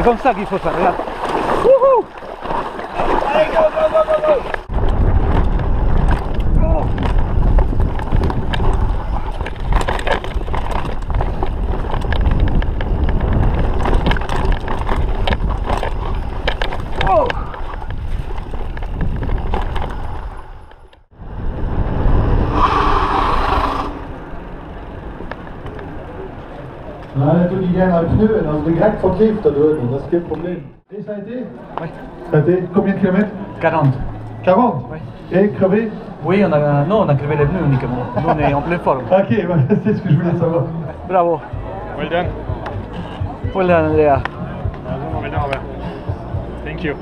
He comes aquí, Fusa, ¿verdad? ¡Woohoo! Nej, du gick gärna knön. Alltså det direkt från Klifta döden. Det ska problem. Et ça a été Oui. Ça a été combien de kilomètres 40. 40 Oui. Et crevé Oui, on a, non, on a crevé les pneus uniquement. Nous, on est en pleine forme. Ok, voilà, c'est ce que je voulais savoir. Bravo. Well done. Well done, Andrea. Well done. Thank you.